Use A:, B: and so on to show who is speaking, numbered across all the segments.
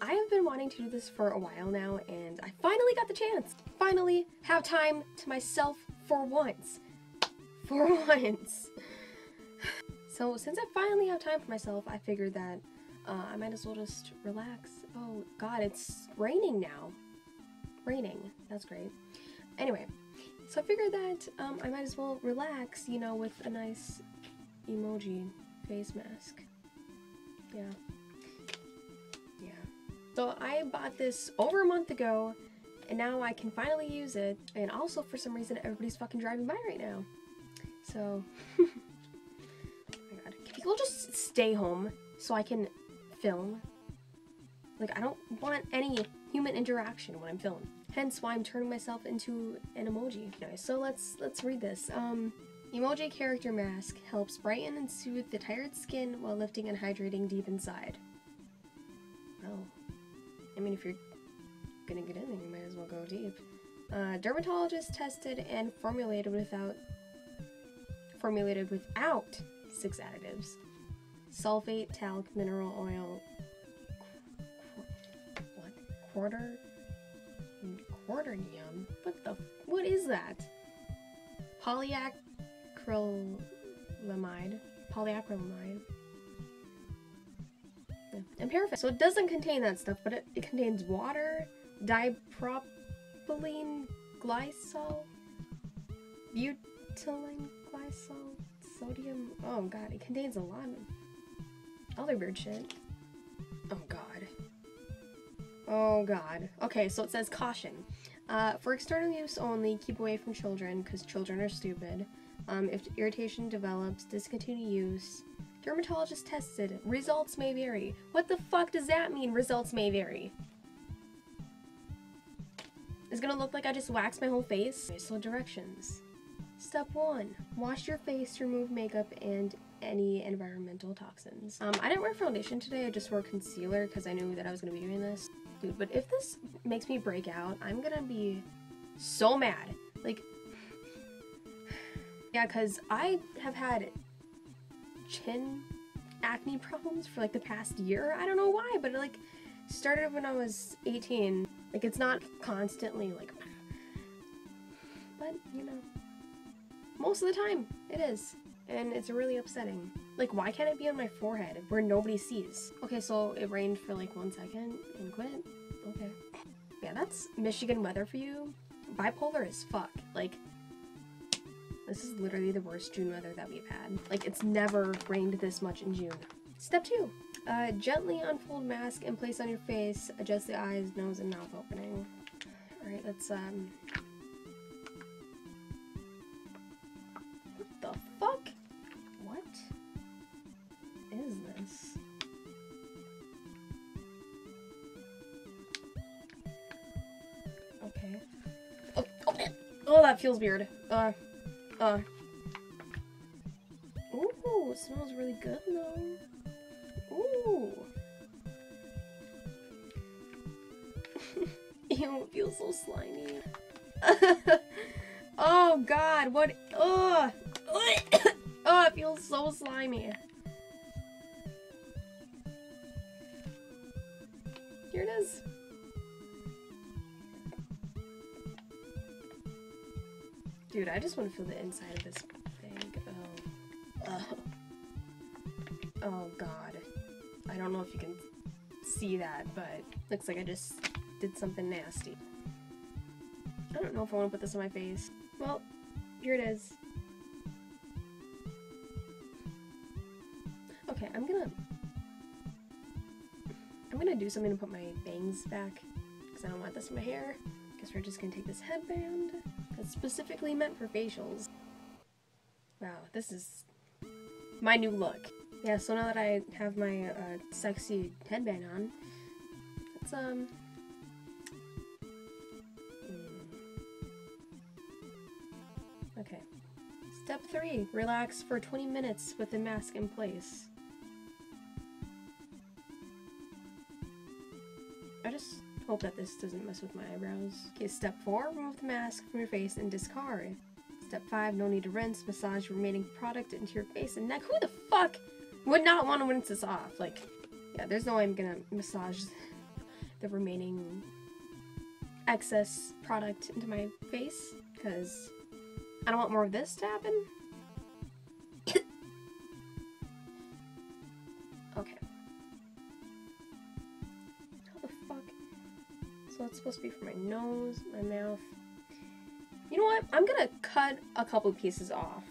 A: I have been wanting to do this for a while now, and I finally got the chance. Finally have time to myself for once. For once. So since I finally have time for myself, I figured that uh, I might as well just relax. Oh god, it's raining now. Raining. That's great. Anyway, so I figured that um, I might as well relax, you know, with a nice emoji face mask. Yeah. So I bought this over a month ago, and now I can finally use it. And also, for some reason, everybody's fucking driving by right now. So, oh my god. Can people just stay home so I can film? Like, I don't want any human interaction when I'm filming. Hence why I'm turning myself into an emoji. Anyway, so let's let's read this. Um, emoji character mask helps brighten and soothe the tired skin while lifting and hydrating deep inside. Well, I mean, if you're gonna get in there, you might as well go deep. Uh, dermatologist tested and formulated without formulated without six additives: sulfate, talc, mineral oil, qu- what quarter quarternium. What the? What is that? Polyacrylamide. Polyacrylamide. And paraffin. So it doesn't contain that stuff, but it, it contains water, dipropylene glycol, butylene glycol, sodium. Oh god, it contains a lot of other weird shit. Oh god. Oh god. Okay, so it says caution. Uh, for external use only, keep away from children because children are stupid. Um, if irritation develops, discontinue use. Dermatologist tested. Results may vary. What the fuck does that mean? Results may vary. It's gonna look like I just waxed my whole face. Okay, so directions. Step one: wash your face to remove makeup and any environmental toxins. Um, I didn't wear foundation today. I just wore concealer because I knew that I was gonna be doing this. Dude, but if this makes me break out, I'm gonna be so mad. Like, yeah, because I have had chin acne problems for like the past year. I don't know why, but it like started when I was 18. Like, it's not constantly like, but you know, most of the time it is. And it's really upsetting. Like, why can't it be on my forehead where nobody sees? Okay, so it rained for like one second and quit. Okay. Yeah, that's Michigan weather for you. Bipolar as fuck. Like, this is literally the worst June weather that we've had. Like, it's never rained this much in June. Step two. Uh, gently unfold mask and place on your face. Adjust the eyes, nose, and mouth opening. Alright, let's, um... What the fuck? What is this? Okay. Oh, oh, oh, that feels weird. Uh, uh. Ooh, it smells really good though. Ooh. Ew, it feels so slimy. oh god, what? Ugh. oh, it feels so slimy. Here it is. Dude, I just want to feel the inside of this thing. Oh. Oh. Oh god. I don't know if you can see that, but looks like I just did something nasty. I don't know if I want to put this on my face. Well, here it is. Okay, I'm gonna... I'm gonna do something to put my bangs back, because I don't want this in my hair. Guess we're just gonna take this headband. Specifically meant for facials. Wow, this is my new look. Yeah, so now that I have my uh, sexy headband on, let's um. hmm. Okay. Step three: relax for 20 minutes with the mask in place. Hope that this doesn't mess with my eyebrows. Okay, step four, remove the mask from your face and discard. Step five, no need to rinse, massage remaining product into your face and neck. Who the fuck would not want to rinse this off? Like, yeah, there's no way I'm gonna massage the remaining excess product into my face because I don't want more of this to happen. okay. So it's supposed to be for my nose, my mouth. You know what? I'm gonna cut a couple pieces off.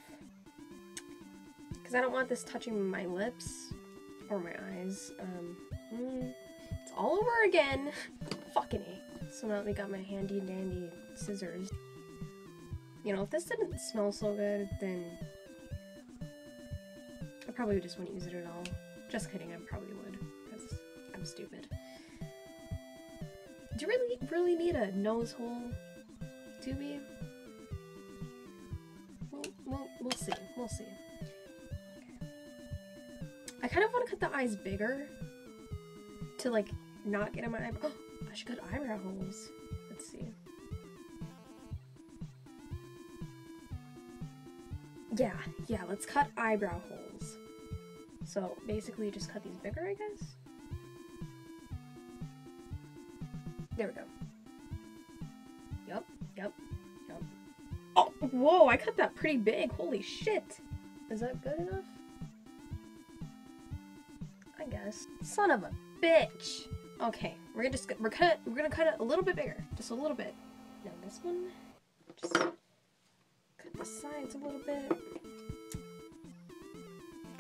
A: Because I don't want this touching my lips or my eyes. Um, mm, it's all over again. Fucking A. So now we got my handy dandy scissors. You know, if this didn't smell so good, then I probably just wouldn't use it at all. Just kidding, I probably would, because I'm stupid. Do you really, really need a nose hole, Doobie? We'll, we'll, we'll see. We'll see. I kind of want to cut the eyes bigger to like not get in my eye. Oh, I should cut eyebrow holes. Let's see. Yeah, yeah, let's cut eyebrow holes. So basically just cut these bigger, I guess? There we go. Yup, yup, yup. Oh, whoa, I cut that pretty big. Holy shit. Is that good enough? I guess. Son of a bitch. Okay, we're gonna just we're cut we're gonna cut it a little bit bigger, just a little bit. Now this one, just cut the sides a little bit.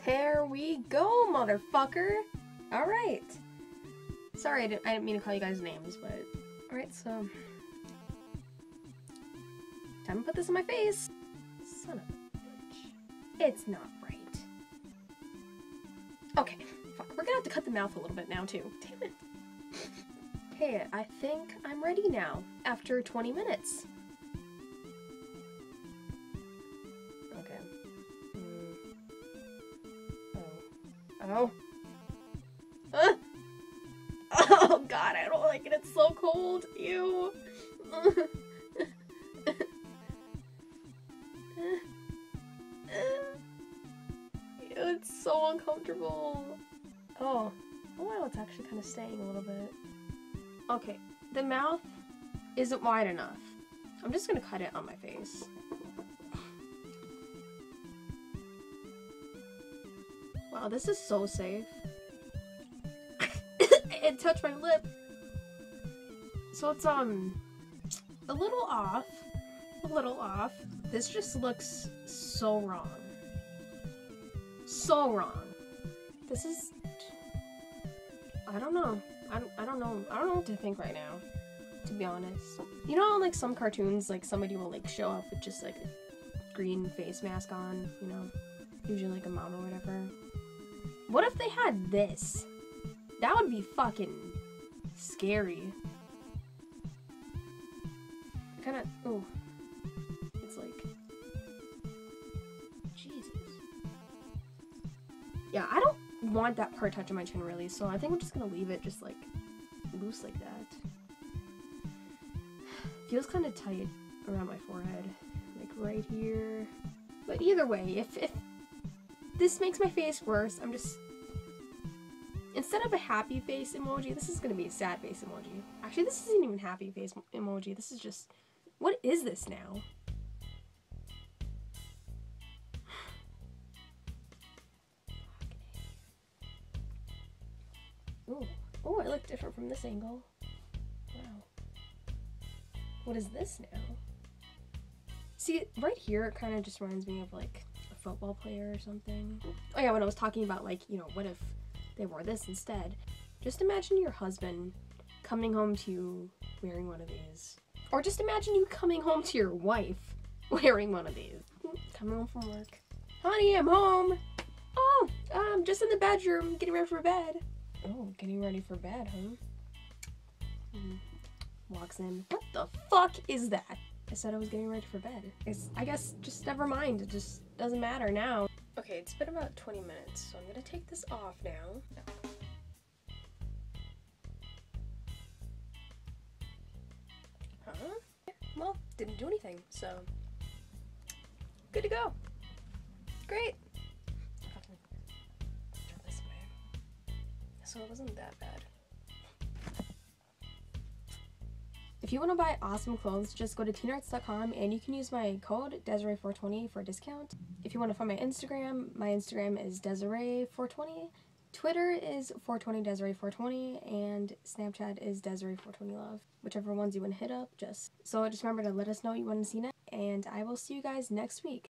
A: There we go, motherfucker. All right. Sorry, I didn't, I didn't mean to call you guys names, but all right. So time to put this on my face. Son of a bitch. It's not right. Okay. Fuck, we're gonna have to cut the mouth a little bit now too. Damn it. Okay, I think I'm ready now, after 20 minutes. Okay. Mm. Oh. Oh. Like it. It's so cold. Ew, it's so uncomfortable. Oh. Oh wow, it's actually kind of staying a little bit. Okay, the mouth isn't wide enough. I'm just gonna cut it on my face. Wow, this is so safe. it touched my lip. So it's, um, a little off. A little off. This just looks so wrong. So wrong. This is I don't know. I don't, I don't know. I don't know what to think right now, to be honest. You know, like some cartoons, like somebody will like show up with just like a green face mask on, you know, usually like a mom or whatever. What if they had this? That would be fucking scary. Kind of. Oh, it's like. Jesus. Yeah, I don't want that part touching my chin really, so I think I'm just gonna leave it just like loose like that. Feels kind of tight around my forehead, like right here. But either way, if, if this makes my face worse, I'm just... Instead of a happy face emoji, this is gonna be a sad face emoji. Actually, this isn't even happy face emoji, this is just... What is this now? Oh, I look different from this angle. Wow. What is this now? See, right here, it kind of just reminds me of like a football player or something. Oh yeah, when I was talking about like, you know, what if they wore this instead? Just imagine your husband coming home to you wearing one of these. Or just imagine you coming home to your wife wearing one of these. Coming home from work. Honey, I'm home. Oh, I'm just in the bedroom getting ready for bed. Oh, getting ready for bed, huh? Mm. Walks in. What the fuck is that? I said I was getting ready for bed. It's, I guess just never mind. It just doesn't matter now. Okay, it's been about 20 minutes, so I'm gonna take this off now. Huh? Well, didn't do anything, so good to go. Great. So it wasn't that bad. If you want to buy awesome clothes, just go to teenarts.com and you can use my code Desiree420 for a discount. If you want to find my Instagram, my Instagram is Desiree420. Twitter is 420Desiree420 and Snapchat is Desiree420love. Whichever ones you want to hit up, just so just remember to let us know you want to see next. And I will see you guys next week.